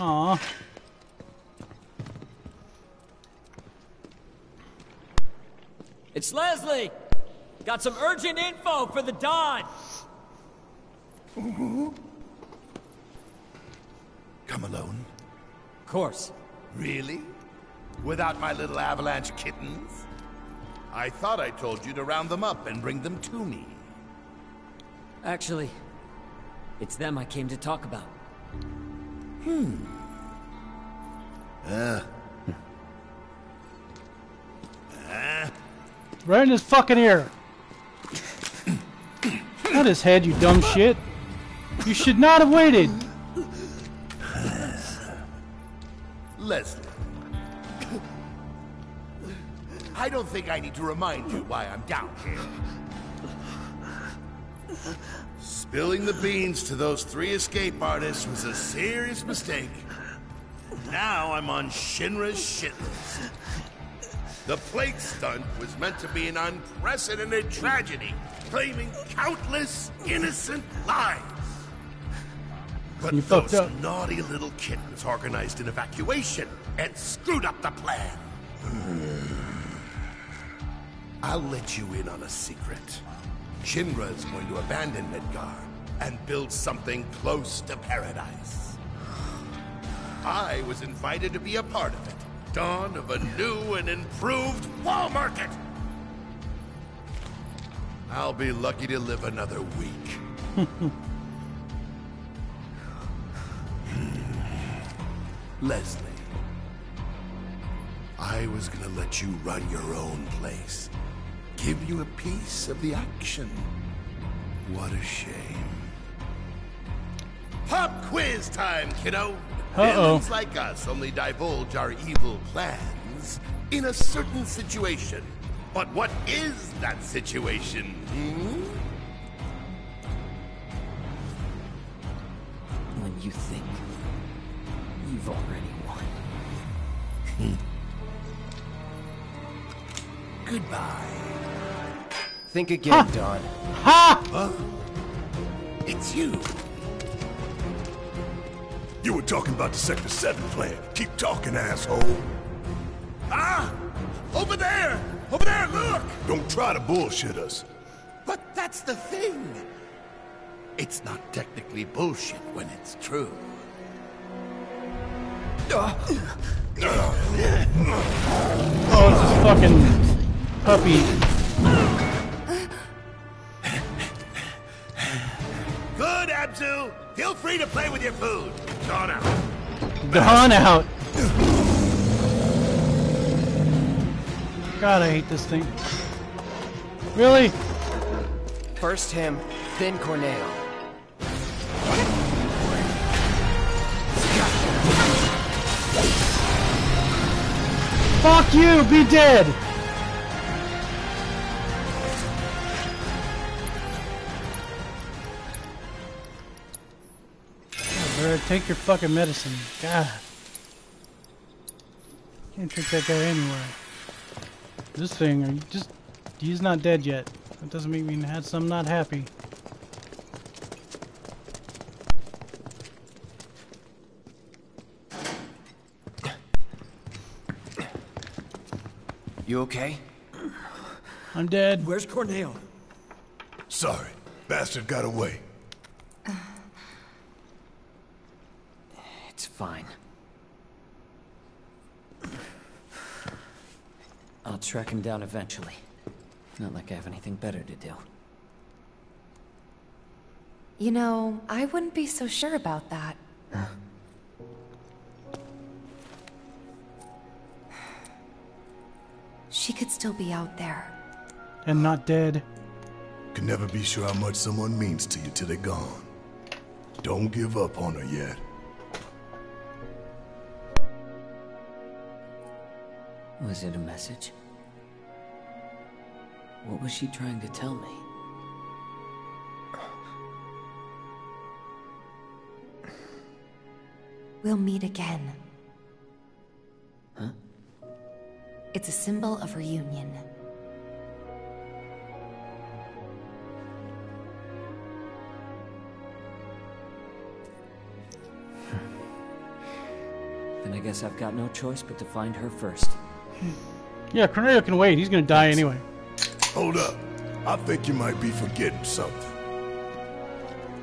Aw. It's Leslie! Got some urgent info for the Don! Come alone? Of course. Really? Without my little avalanche kittens? I thought I told you to round them up and bring them to me. Actually, it's them I came to talk about. Hmm. Right in his fucking ear. Not his head, you dumb shit. You should not have waited. Leslie. I don't think I need to remind you why I'm down here. Spilling the beans to those three escape artists was a serious mistake. Now I'm on Shinra's shit list. The plate stunt was meant to be an unprecedented tragedy, claiming countless innocent lives. But You those naughty little kittens organized an evacuation and screwed up the plan. Hmm. I'll let you in on a secret. Shinra is going to abandon Midgar and build something close to paradise. I was invited to be a part of it. Dawn of a new and improved wall market. I'll be lucky to live another week. Leslie, I was gonna let you run your own place. Give you a piece of the action. What a shame. Pop quiz time, kiddo! Uh-oh. Villains like us only divulge our evil plans in a certain situation. But what is that situation? Hmm? When you think you've already won. Goodbye. Think again, Don. Ha! It's you. You were talking about the Sector 7 plan. Keep talking, asshole. Ah! Over there! Over there, look! Don't try to bullshit us. But that's the thing. It's not technically bullshit when it's true. Oh, it's this fucking puppy. Feel free to play with your food. Gone out. Gone out. God, I hate this thing. Really? First him, then Corneo. Fuck you! Be dead! Bird, take your fucking medicine. God. Can't trick that guy anywhere. This thing, are you just. He's not dead yet. That doesn't make me had some not happy. You okay? I'm dead. Where's Corneo? Sorry, bastard got away. Fine. I'll track him down eventually. Not like I have anything better to do. You know, I wouldn't be so sure about that. She could still be out there. And not dead. Can never be sure how much someone means to you till they're gone. Don't give up on her yet. Was it a message? What was she trying to tell me? We'll meet again. Huh? It's a symbol of reunion. Then I guess I've got no choice but to find her first. Yeah, Cornelio can wait. He's gonna die anyway. Hold up. I think you might be forgetting something.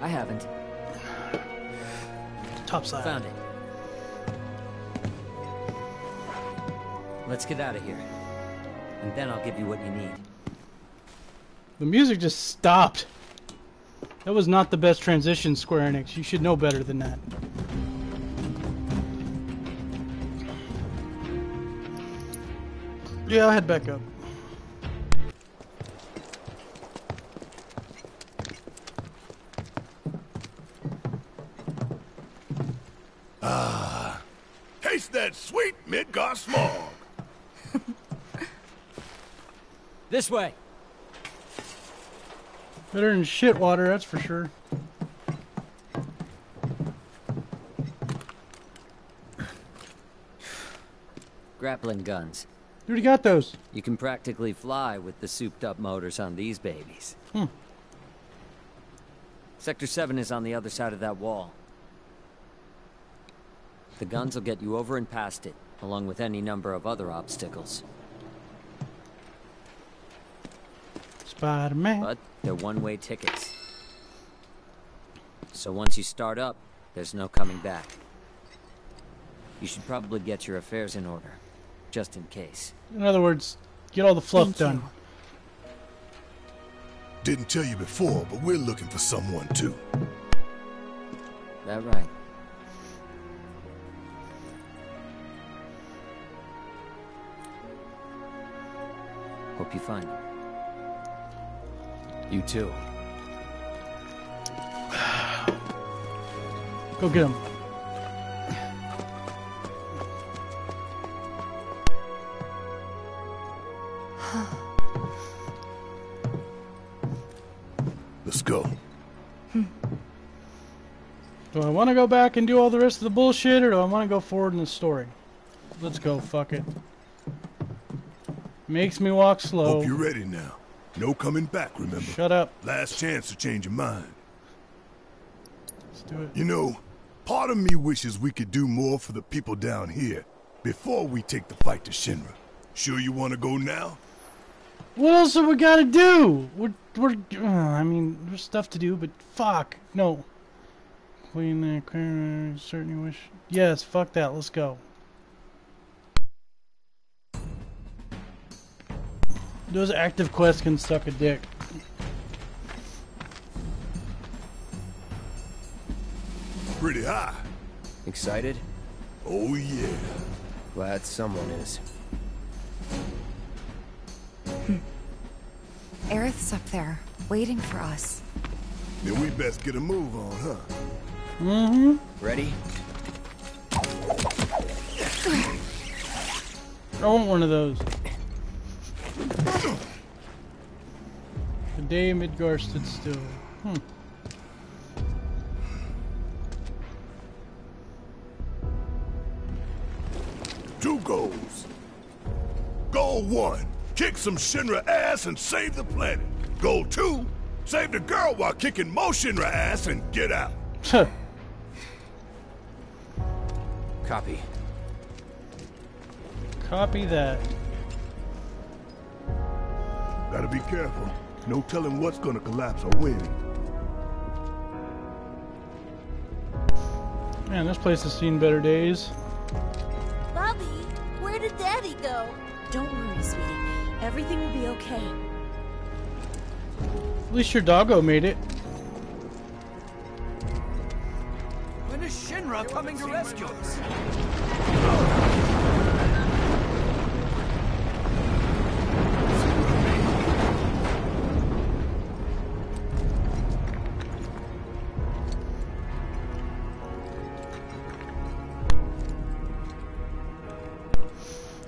I haven't. Top side. Found it. Let's get out of here. And then I'll give you what you need. The music just stopped. That was not the best transition, Square Enix. You should know better than that. Yeah, I'll head back up. Ah. Taste that sweet Midgar smog. This way! Better than shit water, that's for sure. Grappling guns. You already got those. You can practically fly with the souped up motors on these babies. Hmm. Sector 7 is on the other side of that wall. The guns will get you over and past it, along with any number of other obstacles. Spider Man. But they're one-way tickets. So once you start up, there's no coming back. You should probably get your affairs in order, just in case. In other words, get all the fluff Thank done. you. Didn't tell you before, but we're looking for someone too. That right? Hope you find it. You too. Go get him. Do I want to go back and do all the rest of the bullshit, or do I want to go forward in the story? Let's go. Fuck it. Makes me walk slow. Hope you're ready now. No coming back, remember? Shut up. Last chance to change your mind. Let's do it. You know, part of me wishes we could do more for the people down here before we take the fight to Shinra. Sure you want to go now? What else have we got to do? We're, we're, uh, I mean, there's stuff to do, but fuck, no. Clean that, clear, certainly wish. Yes, fuck that, let's go. Those active quests can suck a dick. Pretty high. Excited? Oh yeah. Glad someone is. Hmm. Aerith's up there, waiting for us. Then we best get a move on, huh? Mm-hmm. Ready? I want one of those. The day Midgar stood still. Hmm. Two goals. Goal one, kick some Shinra ass and save the planet. Goal two, save the girl while kicking more Shinra ass and get out. Copy. Copy that. Gotta be careful. No telling what's gonna collapse or when. Man, this place has seen better days. Bobby, where did Daddy go? Don't worry, sweetie. Everything will be okay. At least your doggo made it. Shinra coming to rescue us?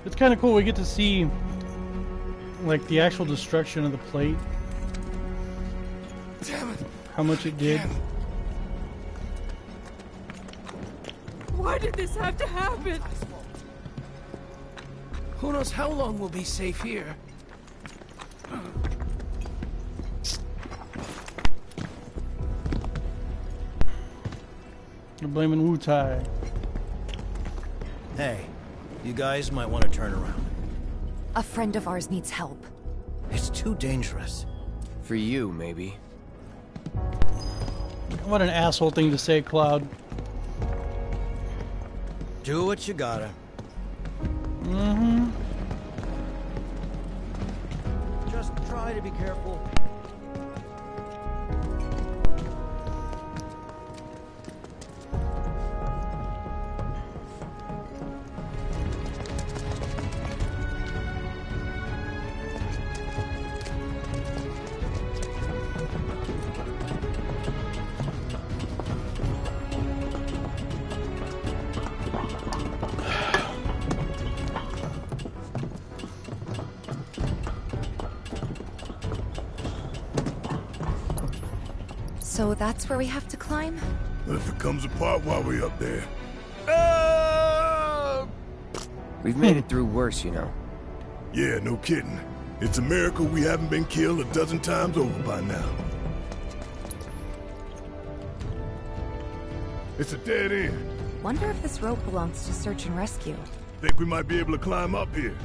It's kind of cool. We get to see like the actual destruction of the plate. How much it did. Why did this have to happen? Who knows how long we'll be safe here? You're blaming Wutai. Hey, you guys might want to turn around. A friend of ours needs help. It's too dangerous. For you, maybe. What an asshole thing to say, Cloud. Do what you gotta. Mm-hmm. Just try to be careful. That's where we have to climb? What if it comes apart while we're up there? Oh! We've made it through worse, you know. Yeah, no kidding. It's a miracle we haven't been killed a dozen times over by now. It's a dead end. Wonder if this rope belongs to search and rescue. Think we might be able to climb up here.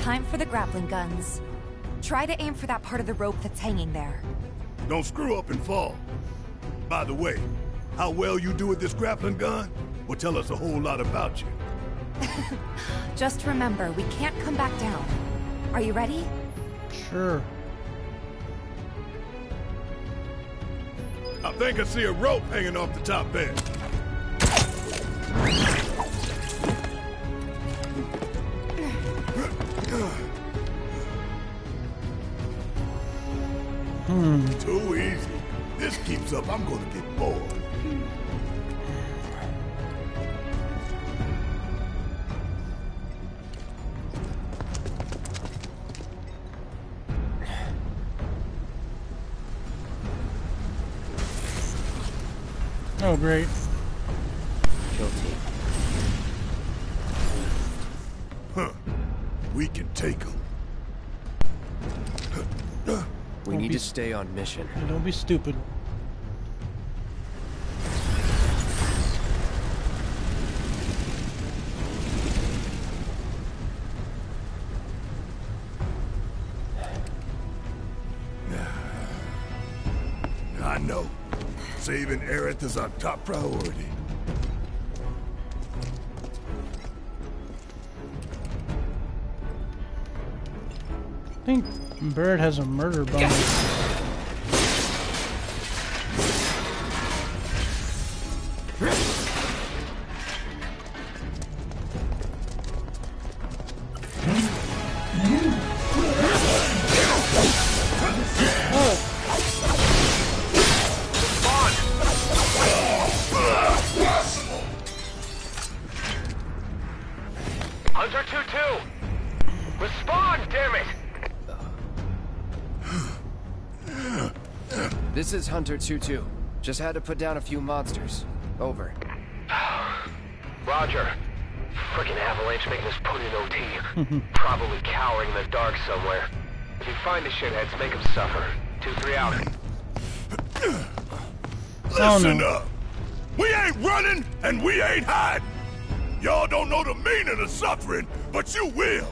Time for the grappling guns. Try to aim for that part of the rope that's hanging there. Don't screw up and fall. By the way, how well you do with this grappling gun will tell us a whole lot about you. Just remember, we can't come back down. Are you ready? Sure. I think I see a rope hanging off the top end. Hmm. Too easy. This keeps up, I'm gonna get bored. Oh, great. Take them. We need to stay on mission. Hey, Don't be stupid. I know. Saving Aerith is our top priority. Bird has a murder bonus. This is Hunter 2-2. Just had to put down a few monsters. Over. Roger. Frickin' Avalanche making us put in OT. Probably cowering in the dark somewhere. If you find the shitheads, make them suffer. 2-3 out. Listen up. We ain't running and we ain't hiding. Y'all don't know the meaning of suffering, but you will.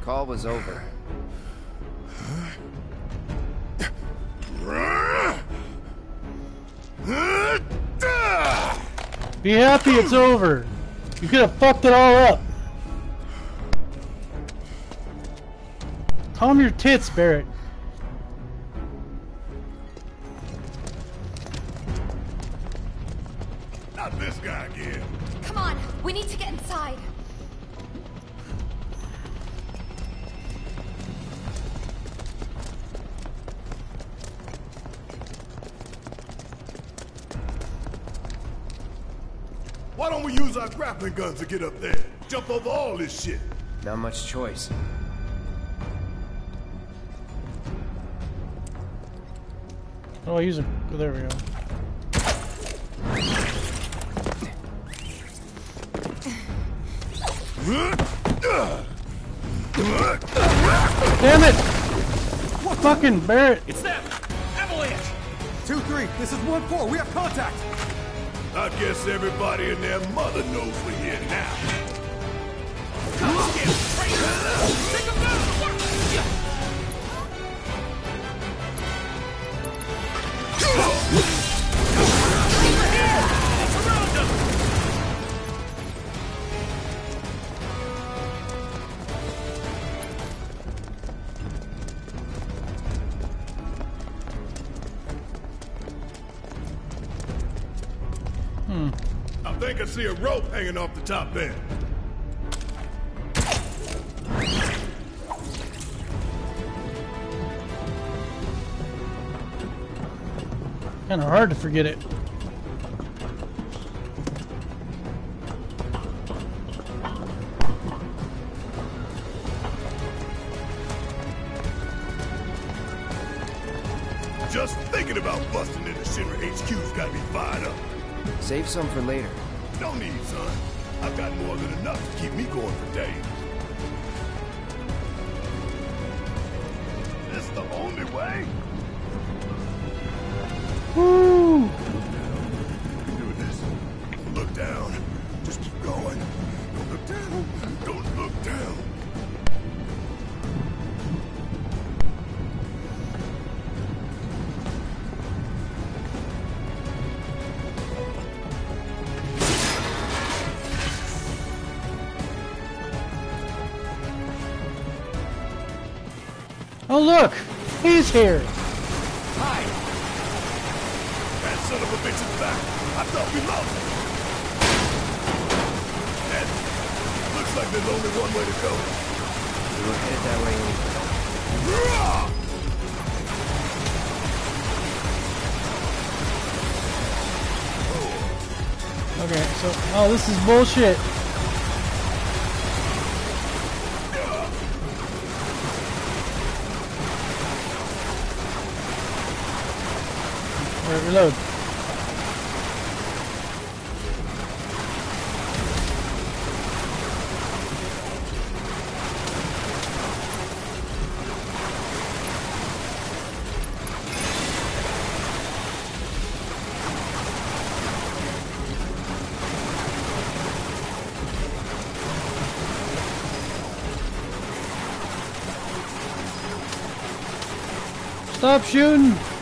Call was over. Be happy it's over. You could have fucked it all up. Calm your tits, Barret. Use our grappling guns to get up there? Jump over all this shit. Not much choice. Oh, he's a. Oh, there we go. Damn it! What Fucking Barret. It's them! Avalanche! 2-3, this is 1-4, we have contact! I guess everybody and their mother knows we're here now. Hmm. Think I see a rope hanging off the top end. Kind of hard to forget it. Just thinking about busting into Shinra HQ's got me fired up. Save some for later. No need, son. I've got more than enough to keep me going for days. This the only way? Look, he's here. Hi! That son of a bitch is back. I thought we lost him. And looks like there's only one way to go. We were headed that way anyway. Okay, so oh, this is bullshit. Reload. Stop shooting!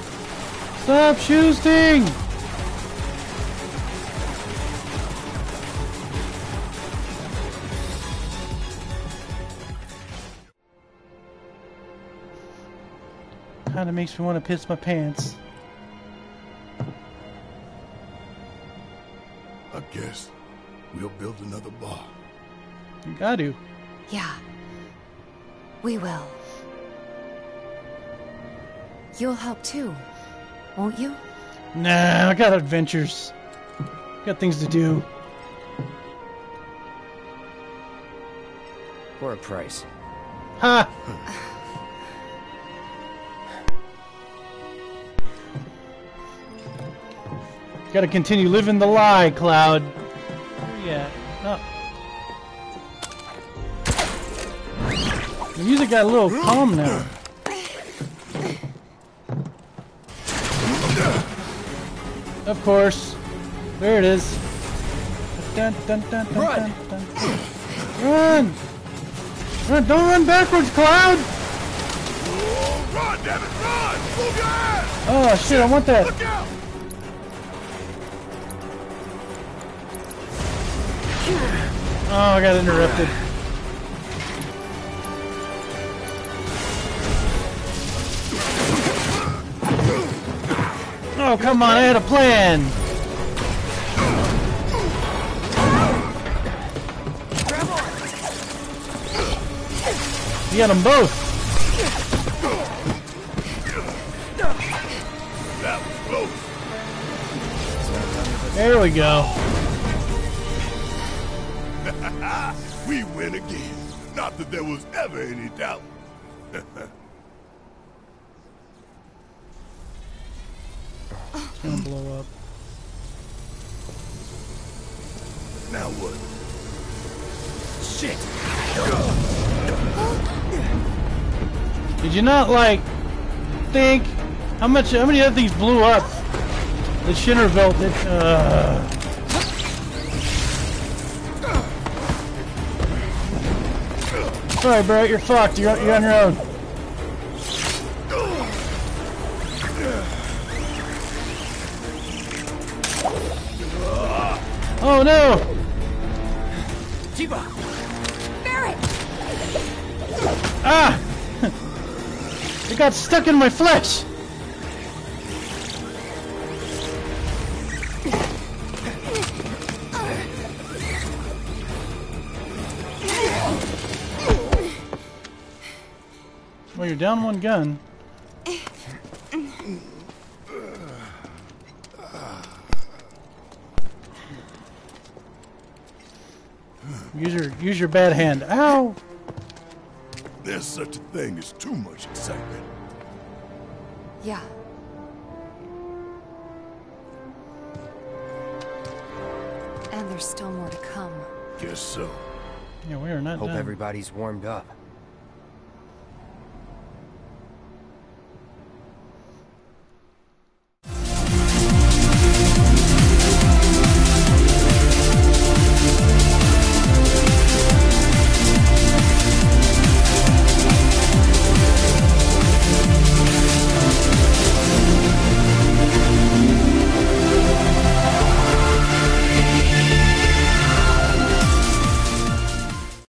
Stop shooting! Kinda makes me want to piss my pants. I guess we'll build another bar. You got to. Yeah. We will. You'll help too, won't you? Nah, I got adventures. Got things to do. For a price. Ha! Gotta continue living the lie, Cloud. Where you? Oh. The music got a little calm now. Of course. There it is. Dun, dun, dun, Run! Run! Run! Don't run backwards, Cloud! Oh, run, damn it, run! Move your ass! Oh shit, I want that. Look out! Oh, I got interrupted. Oh, come on, I had a plan. You got them both. There we go. we win again. Not that there was ever any doubt. gonna blow up. now what? Shit! Did you not like think? How much? How many other things blew up? The Shinra belt. That, uh... Sorry, bro. You're fucked. You're, you're on your own. No! Tifa! Barret! Ah! it got stuck in my flesh! Well, you're down one gun. Use your use your bad hand. Ow! There's such a thing as too much excitement. Yeah. And there's still more to come. Guess so. Yeah, we are not Hope done. everybody's warmed up.